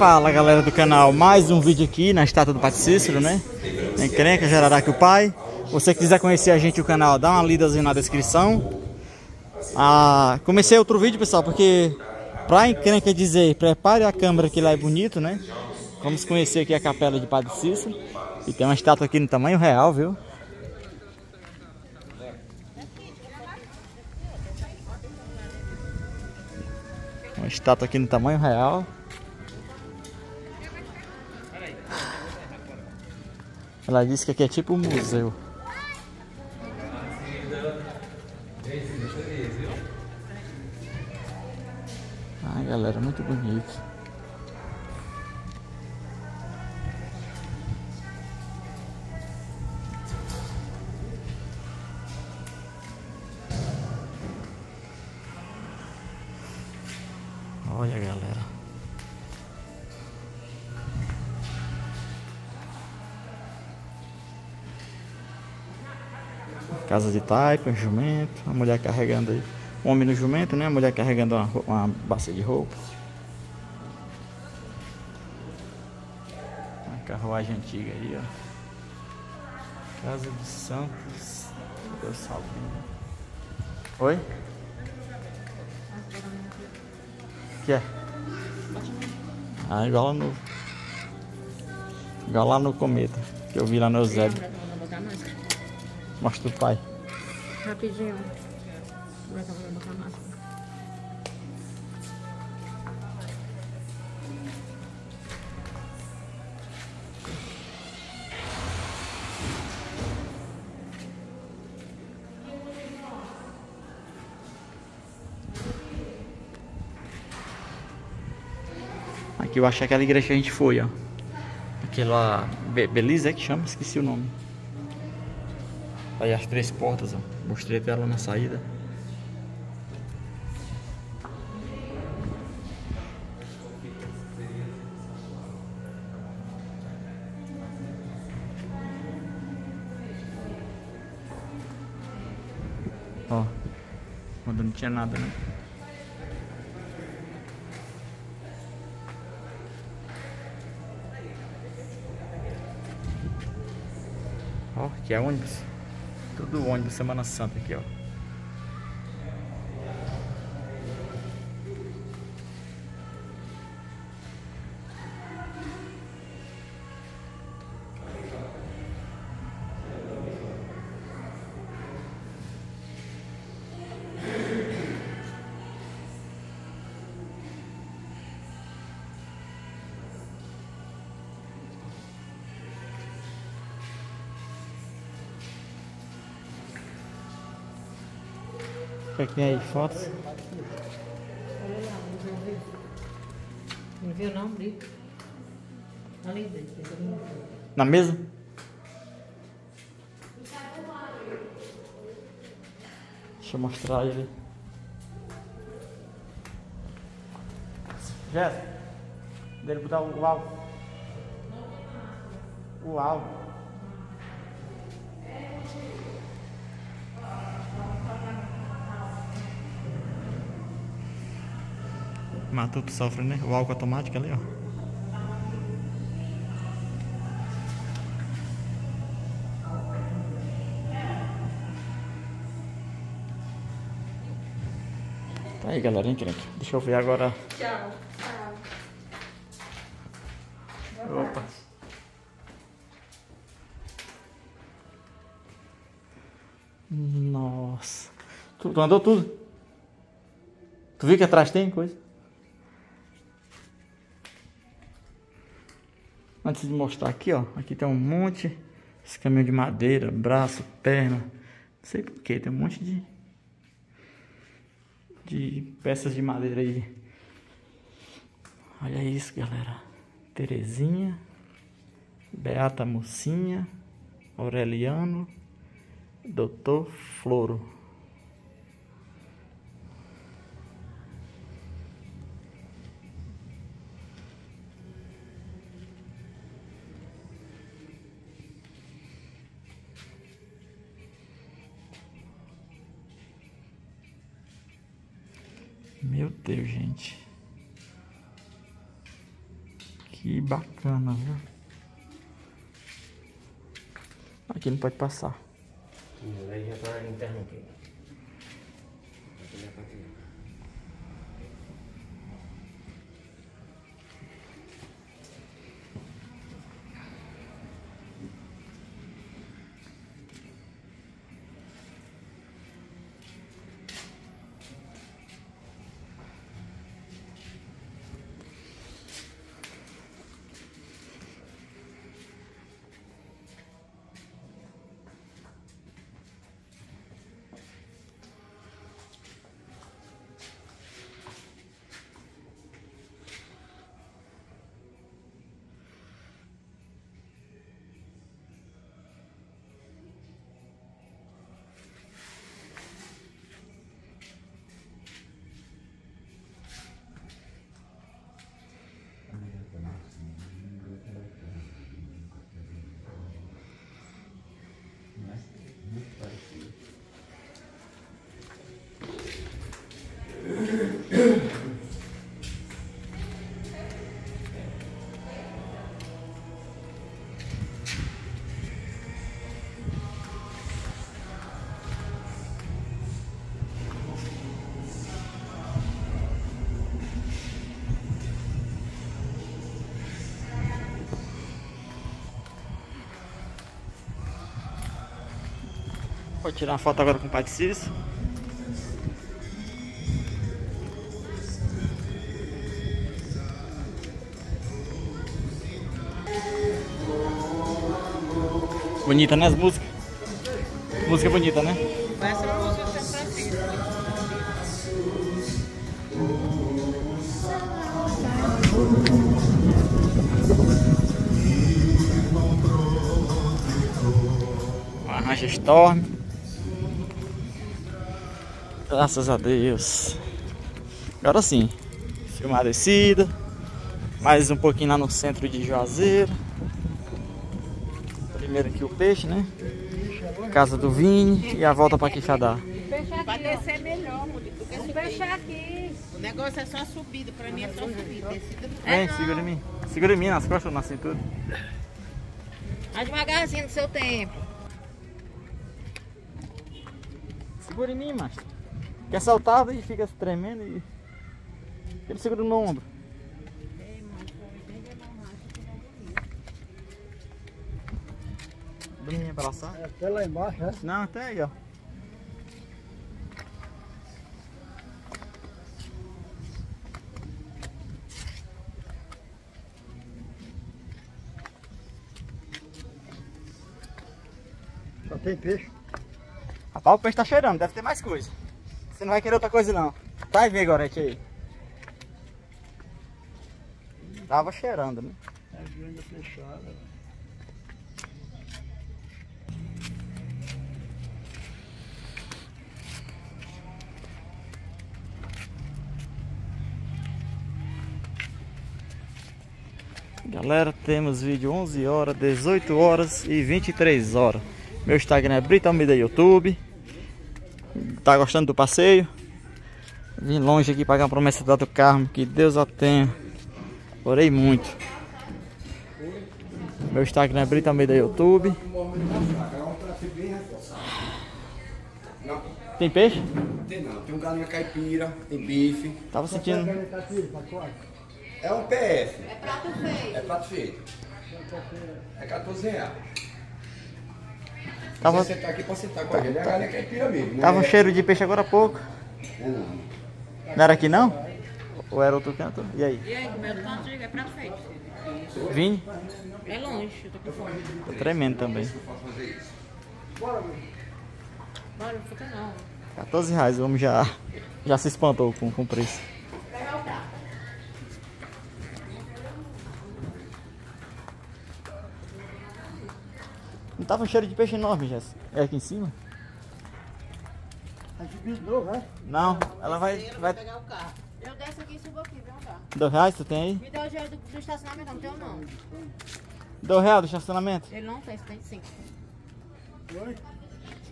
Fala galera do canal, mais um vídeo aqui na estátua do Padre Cícero, né? Encrenca, Jararaca o Pai. Você quiser conhecer a gente o canal, dá uma lidazinha na descrição. Ah, comecei outro vídeo, pessoal, porque pra encrenca dizer, prepare a câmera que lá é bonito, né? Vamos conhecer aqui a capela de Padre Cícero. E tem uma estátua aqui no tamanho real, viu? Uma estátua aqui no tamanho real. Ela disse que aqui é tipo um museu. Ai galera, muito bonito. Casa de taipa, jumento, a mulher carregando aí. O homem no jumento, né? A mulher carregando uma, uma bacia de roupa. Uma carruagem antiga aí, ó. Casa de Santos. Deus salve. Oi? que é? Ah, igual lá no. Igual lá no cometa, que eu vi lá no Eusébio. Mostra o pai. Rapidinho. Vai botar máscara. Aqui eu achei aquela igreja que a gente foi, ó. Aquela. Be Belize é que chama? Esqueci o nome. Aí as três portas, ó. Mostrei até ela na saída. Ó. Quando não tinha nada, né? Ó, que é ônibus. Tudo ônibus Semana Santa aqui, ó. O que é tem aí? Fotos? Olha lá, não viu? Não viu não, ali não viu. Na mesa? Deixa eu mostrar ele. Jéssica, dele botar o álcool. O álcool. Matuto sofre, né? O álcool automático ali, ó. Tá aí, galera, encrenca. Deixa eu ver agora. Tchau. Tchau. Opa. Nossa. Tu, tu andou tudo? Tu viu que atrás tem coisa? Antes de mostrar aqui, ó. Aqui tem um monte. Esse caminhão de madeira, braço, perna. Não sei porquê, tem um monte de. De peças de madeira aí. Olha isso, galera. Terezinha. Beata Mocinha. Aureliano. Doutor Floro. Meu Deus, gente. Que bacana, viu? Aqui não pode passar. Aí já tá interno aqui. Vou tirar uma foto agora com o pai de Cícero. Bonita, né, as músicas? Música bonita, né? Essa é música de São Francisco. Rancha Storm. Graças a Deus. Agora sim. Filmar a descida. Mais um pouquinho lá no centro de Juazeiro. Primeiro aqui o peixe, né? Casa do Vini e a volta para Quixadá. Pra descer é melhor, Fechar aqui. o negócio é só subida, pra mim é só subida. Descida Vem, segura em mim. Segura em mim nas costas na cintura. Mais devagarzinho do seu tempo. Segura em mim, macho. Quer saltar e fica tremendo e. Ele segura no ombro. Bruninha pra laçar? Até lá embaixo, é? Não, até aí, ó. Só tem peixe. Rapaz, o peixe tá cheirando, deve ter mais coisa. Você não vai querer outra coisa não. Vai ver, Gorete aí. Tava cheirando, né? É grande fechada. Galera, temos vídeo 11 horas, 18 horas e 23 horas. Meu Instagram é Brita Almeida YouTube. Tá gostando do passeio? Vim longe aqui pagar uma promessa do Carmo. Que Deus a tenha. Orei muito. Meu Instagram é Brita Almeida YouTube. Tem peixe? Tem não, tem um galinha caipira, tem bife. Tava sentindo. É um PF. É prato feito. É prato feito. É 14 reais. Tava, Você sentar aqui pra sentar com a gente. É a caipira mesmo. Não tava um é, cheiro de peixe agora há pouco. É não. Não era aqui não? Ou era outro canto? E aí? E aí, comeu é prato feito. Vini? É longe, eu tô com fome. Tô tremendo também. Bora, não fica não. 14 reais, o homem já, já se espantou com, com o preço. Não tava um cheiro de peixe enorme, Jéssica? É aqui em cima? A gente de novo, né? Não, ela vai. vai... pegar o carro. Eu desço aqui e subo aqui, vem cá. Dois reais tu tem aí? Me dá o dinheiro do, do estacionamento, não tem não. Dois reais do estacionamento? Ele não tem, você tem cinco.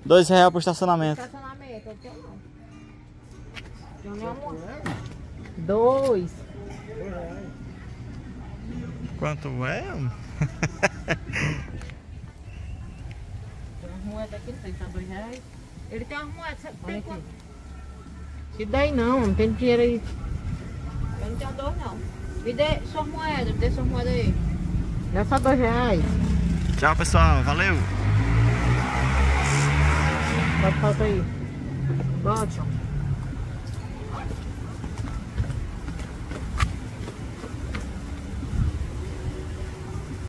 Dois reais pro estacionamento. Estacionamento, eu não tenho não. Tenho nenhum amor. Dois. Quanto é? Umas moedas aqui, não tem, tá dois reais. Ele tem umas moedas, Olha tem quanto? Se daí não, não tem dinheiro aí. Eu não tenho dois não. Me dê suas moedas, me dê suas moedas aí. É só dois reais. Tchau, pessoal. Valeu. Pode falta aí. Ó.